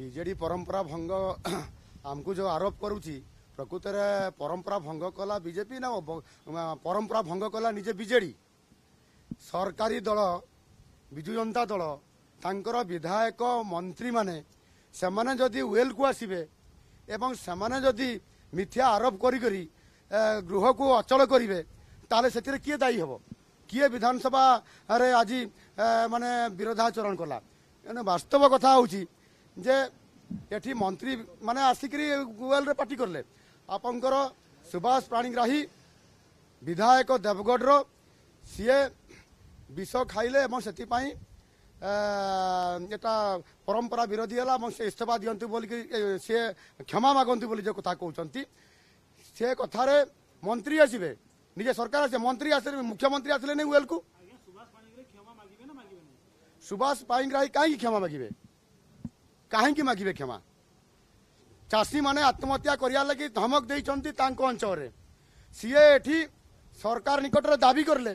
BJD ପରମ୍ପରା ଭଙ୍ଗ ଆମକୁ ଯୋଉ ଆରୋପ କରୁଛି ପ୍ରକୃତରେ ପରମ୍ପରା ଭଙ୍ଗ କଲା ବିଜେପି ନା ପରମ୍ପରା ଭଙ୍ଗ କଲା ନିଜେ ବିଜେଡି? ସରକାରୀ ଦଳ ବିଜୁ ଜନତା ଦଳ ତାଙ୍କର ବିଧାୟକ ମନ୍ତ୍ରୀମାନେ ସେମାନେ ଯଦି ୱେଲ୍କୁ ଆସିବେ ଏବଂ ସେମାନେ ଯଦି ମିଥ୍ୟା ଆରୋପ କରି କରି ଏ, ଗୃହକୁ ଅଚଳ କରିବେ ତାହେଲେ ସେଥିରେ କିଏ ଦାୟୀ ହେବ? କିଏ ବିଧାନସଭାରେ ଆଜି ମାନେ ବିରୋଧାଚରଣ କଲା? ଏଣୁ ବାସ୍ତବ କଥା ହେଉଛି ଯେ ଏଠି ମନ୍ତ୍ରୀ ମାନେ ଆସିକିରି ୱେଲ୍ରେ ପାର୍ଟି କଲେ। ଆପଣଙ୍କର ସୁଭାଷ ପାଣିଗ୍ରାହୀ ବିଧାୟକ ଦେବଗଡ଼ର ସିଏ ବିଷ ଖାଇଲେ ଏବଂ ସେଥିପାଇଁ ଏ, ଏଟା ପରମ୍ପରା ବିରୋଧୀ ହେଲା ଏବଂ ସେ ଇସ୍ତଫା ଦିଅନ୍ତୁ ବୋଲିକି ଏ, ସିଏ କ୍ଷମା ମାଗନ୍ତୁ ବୋଲି ଯେଉଁ କଥା କହୁଛନ୍ତି। ସେ କଥାରେ ମନ୍ତ୍ରୀ ଆସିବେ। ନିଜେ ସରକାର ଆସିବେ। ମନ୍ତ୍ରୀ ଆସିଲେ ମୁଖ୍ୟମନ୍ତ୍ରୀ ଆସିଲେ ନାହିଁ ୱେଲ୍କୁ ସୁଭାଷ ପାଣିଗ୍ରାହୀ କାହିଁକି କ୍ଷମା ମାଗିବେ? କାହିଁକି ମାଗିବେ କ୍ଷମା ଚାଷୀମାନେ ଆତ୍ମହତ୍ୟା କରିବା ଲାଗି ଧମକ ଦେଇଛନ୍ତି ତାଙ୍କ ଅଞ୍ଚଳରେ ସିଏ ଏଠି ସରକାର ନିକଟରେ ଦାବି କରିଲେ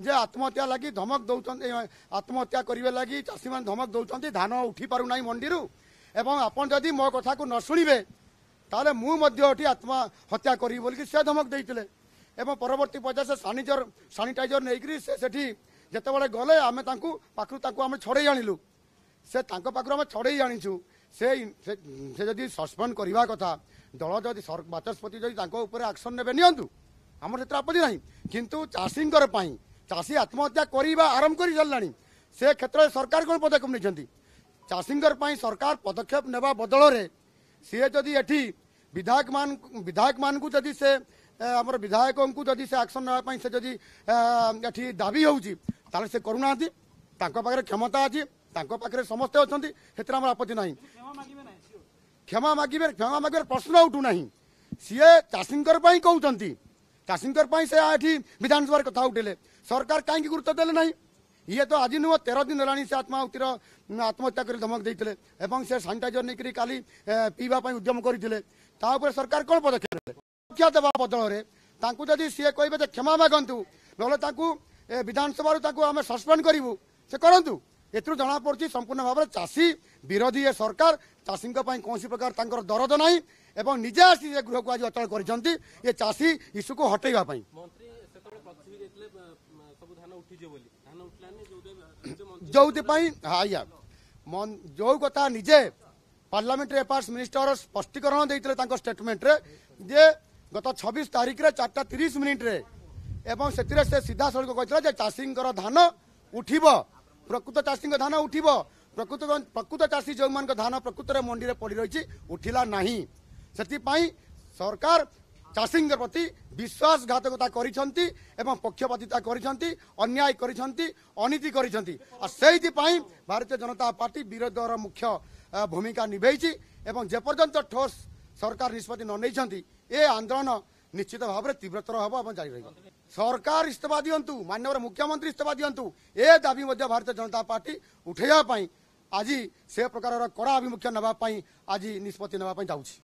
ଯେ ଆତ୍ମହତ୍ୟା ଲାଗି ଧମକ ଦଉଛନ୍ତି ଏ, ଆତ୍ମହତ୍ୟା କରିବେ ଲାଗି ଚାଷୀମାନେ ଧମକ ଦଉଛନ୍ତି ଧାନ ଉଠି ପାରୁନାହିଁ ମଣ୍ଡିରୁ ଏବଂ ଆପଣ ଯଦି ମୋ କଥାକୁ ନ ଶୁଣିବେ ତାହେଲେ ମୁଁ ମଧ୍ୟ ଏଠି ଆତ୍ମହତ୍ୟା କରିବି ବୋଲିକି ସେ ଧମକ ଦେଇଥିଲେ ଏବଂ ପରବର୍ତ୍ତୀ ପର୍ଯ୍ୟାୟରେ ସେ ସାନିଜର ସାନିଟାଇଜର ନେଇକରି ସେ ସେଠି ଯେତେବେଳେ ଗଲେ ଆମେ ତାଙ୍କୁ ପାଖରୁ ତାଙ୍କୁ ଆମେ ଛଡ଼େଇ ଆଣିଲୁ ସେ ତାଙ୍କ ପାଖରୁ ଆମେ ଛଡ଼େଇ ଆଣିଛୁ। ସେ ସେ ସେ ଯଦି ସସ୍ପେଣ୍ଡ କରିବା କଥା ଦଳ ଯଦି ସର- ବାଚସ୍ପତି ଯଦି ତାଙ୍କ ଉପରେ ଆକ୍ସନ ନେବେ ନିଅନ୍ତୁ। ଆମର ସେଥିରେ ଆପତ୍ତି ନାହିଁ। କିନ୍ତୁ ଚାଷୀଙ୍କର ପାଇଁ ଚାଷୀ ଆତ୍ମହତ୍ୟା କରିବା ଆରମ୍ଭ କରି ସାରିଲାଣି। ସେ କ୍ଷେତ୍ରରେ ସରକାର କ'ଣ ପଦକ୍ଷେପ ନେଇଛନ୍ତି? ଚାଷୀଙ୍କର ପାଇଁ ସରକାର ପଦକ୍ଷେପ ନେବା ବଦଳରେ ସିଏ ଯଦି ଏଠି ବିଧାୟକ ମାନ ବିଧାୟକ ମାନଙ୍କୁ ଯଦି ସେ ଏ, ଆମର ବିଧାୟକଙ୍କୁ ଯଦି ସେ ଆକ୍ସନ ନେବା ପାଇଁ ସେ ଯଦି ଏ, ଏଠି ଦାବି ହେଉଛି ତାହେଲେ ସେ କରୁନାହାନ୍ତି। ତାଙ୍କ ପାଖରେ କ୍ଷମତା ଅଛି। ତାଙ୍କ ପାଖରେ ସମସ୍ତେ ଅଛନ୍ତି ସେଥିରେ ଆମର ଆପତ୍ତି ନାହିଁ। କ୍ଷମା ମାଗିବେ କ୍ଷମା ମାଗିବାର ପ୍ରଶ୍ନ ଉଠୁନାହିଁ। ସିଏ ଚାଷୀଙ୍କର ପାଇଁ କହୁଛନ୍ତି ଚାଷୀଙ୍କର ପାଇଁ ସେ ଏଠି ବିଧାନସଭାରେ କଥା ଉଠେଇଲେ। ସରକାର କାହିଁକି ଗୁରୁତ୍ୱ ଦେଲେ ନାହିଁ? ଇଏ ତ ଆଜି ନୁହଁ ତେର ଦିନ ହେଲାଣି ସେ ଆତ୍ମାହୁତିର ଆତ୍ମହତ୍ୟା କରି ଧମକ ଦେଇଥିଲେ ଏବଂ ସେ ସାନିଟାଇଜର ନେଇକରି କାଲି ପିଇବା ପାଇଁ ଉଦ୍ୟମ କରିଥିଲେ। ତା ଉପରେ ସରକାର କ'ଣ ପଦକ୍ଷେପ ନେଲେ ସୁରକ୍ଷା ଦେବା ବଦଳରେ ତାଙ୍କୁ ଯଦି ସିଏ କହିବେ ଯେ କ୍ଷମା ମାଗନ୍ତୁ ନହେଲେ ତାଙ୍କୁ ବିଧାନସଭାରୁ ତାଙ୍କୁ ଆମେ ସସ୍ପେଣ୍ଡ କରିବୁ। ସେ କରନ୍ତୁ। ଏଥିରୁ ଜଣାପଡ଼ୁଛି ସମ୍ପୂର୍ଣ୍ଣ ଭାବରେ ଚାଷୀ ବିରୋଧୀ ଏ ସରକାର ଚାଷୀଙ୍କ ପାଇଁ କୌଣସି ପ୍ରକାର ତାଙ୍କର ଦରଦ ନାହିଁ ଏବଂ ନିଜେ ଆସି ଏ ଗୃହକୁ ଆଜି ଅଚଳ କରିଛନ୍ତି ଏ ଚାଷୀ ଇସ୍ୟୁକୁ ହଟେଇବା ପାଇଁ। ମନ୍ତ୍ରୀ ସେତେବେଳେ ପ୍ରତିଶ୍ରୁତି ଦେଇଥିଲେ ଅ, ମ, ସବୁ ଧାନ ଉଠିଯିବ ବୋଲି। ଧାନ ଉଠିଲାନି ଯୋଉଟା ନିଜ ମନ୍ତ୍ରୀ ଯୋଉଥିପାଇଁ ଆଜ୍ଞା ମନ୍- ଯୋଉ କଥା ନିଜେ ପାର୍ଲାମେଣ୍ଟରେ ଏପାର୍ସ ମିନିଷ୍ଟର ସ୍ପଷ୍ଟୀକରଣ ଦେଇଥିଲେ ତାଙ୍କ ଷ୍ଟେଟମେଣ୍ଟରେ ଯେ ଗତ ଛବିଶ ତାରିଖରେ ଚାରିଟା ତିରିଶ ମିନିଟ୍ରେ ଏବଂ ସେଥିରେ ସେ ସିଧାସଳଖ କହିଥିଲେ ଯେ ଚାଷୀଙ୍କର ଧାନ ଉଠିବ। ପ୍ରକୃତ ଚାଷୀଙ୍କ ଧାନ ଉଠିବ। ପ୍ରକୃତ ପ୍ରକୃତ ଚାଷୀ ଯେଉଁମାନଙ୍କ ଧାନ ପ୍ରକୃତରେ ମଣ୍ଡିରେ ପଡ଼ି ରହିଛି ଉଠିଲା ନାହିଁ। ସେଥିପାଇଁ ସରକାର ଚାଷୀଙ୍କ ପ୍ରତି ବିଶ୍ୱାସଘାତକତା କରିଛନ୍ତି ଏବଂ ପକ୍ଷପାତିତା କରିଛନ୍ତି ଅନ୍ୟାୟ କରିଛନ୍ତି ଅନୀତି କରିଛନ୍ତି। ଆଉ ସେଇଥିପାଇଁ ଭାରତୀୟ ଜନତା ପାର୍ଟି ବିରୋଧର ମୁଖ୍ୟ ଆ, ଭୂମିକା ନିଭେଇଛି ଏବଂ ଯେପର୍ଯ୍ୟନ୍ତ ଠୋସ୍ ସରକାର ନିଷ୍ପତ୍ତି ନ ନେଇଛନ୍ତି ଏ ଆନ୍ଦୋଳନ ନିଶ୍ଚିତ ଭାବରେ ତୀବ୍ରତର ହେବ ଏବଂ ଜାରି ରହିବ ସରକାର ଇସ୍ତଫା ଦିଅନ୍ତୁ ମାନ୍ୟବର ମୁଖ୍ୟମନ୍ତ୍ରୀ ଇସ୍ତଫା ଦିଅନ୍ତୁ ଏ ଦାବି ମଧ୍ୟ ଭାରତୀୟ ଜନତା ପାର୍ଟି ଉଠାଇବା ପାଇଁ ଆଜି ସେ ପ୍ରକାରର କଡ଼ା ଆଭିମୁଖ୍ୟ ନେବା ପାଇଁ ଆଜି ନିଷ୍ପତ୍ତି ନେବା ପାଇଁ ଯାଉଛି